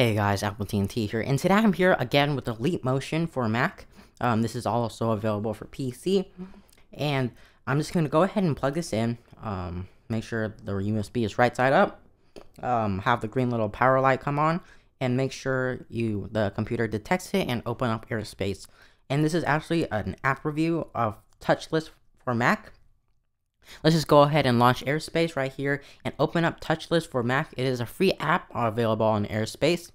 Hey guys, Apple TNT here, and today I'm here again with the Leap Motion for Mac. Um, this is also available for PC, and I'm just going to go ahead and plug this in. Um, make sure the USB is right side up. Um, have the green little power light come on, and make sure you the computer detects it and open up AirSpace. And this is actually an app review of Touchless for Mac. Let's just go ahead and launch Airspace right here and open up Touchless for Mac. It is a free app available on Airspace.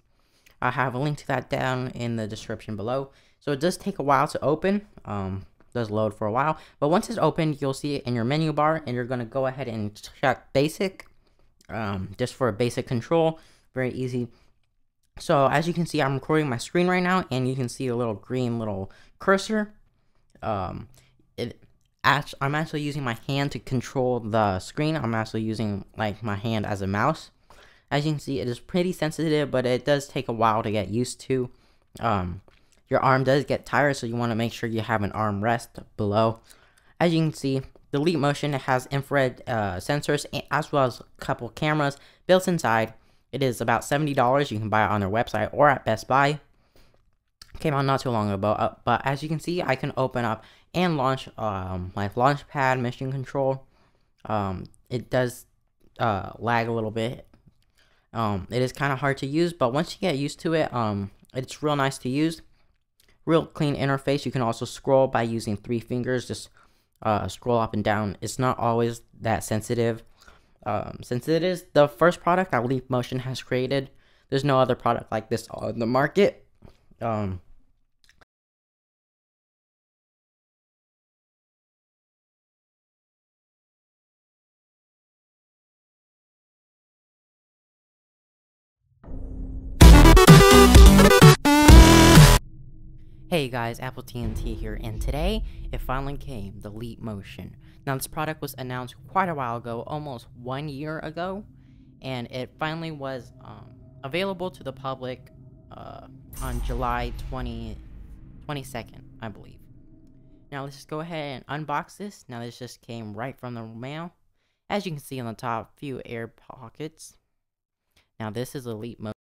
I have a link to that down in the description below. So it does take a while to open. Um, does load for a while. But once it's open, you'll see it in your menu bar and you're going to go ahead and check basic. Um, just for a basic control. Very easy. So as you can see, I'm recording my screen right now and you can see a little green little cursor. Um, it I'm actually using my hand to control the screen. I'm actually using like my hand as a mouse. As you can see, it is pretty sensitive, but it does take a while to get used to. Um, your arm does get tired, so you want to make sure you have an arm rest below. As you can see, the Leap Motion has infrared uh, sensors as well as a couple cameras built inside. It is about $70. You can buy it on their website or at Best Buy. Came out not too long ago, uh, but as you can see, I can open up and launch um, my Launchpad mission control. Um, it does uh, lag a little bit. Um, it is kind of hard to use, but once you get used to it, um, it's real nice to use. Real clean interface. You can also scroll by using three fingers. Just uh, scroll up and down. It's not always that sensitive. Um, since it is the first product that Leap Motion has created, there's no other product like this on the market. Um, Hey guys, Apple TNT here, and today it finally came, the Leap Motion. Now this product was announced quite a while ago, almost one year ago, and it finally was um, available to the public uh, on July 20, 22nd, I believe. Now let's just go ahead and unbox this. Now this just came right from the mail. As you can see on the top, few air pockets. Now this is Elite Motion.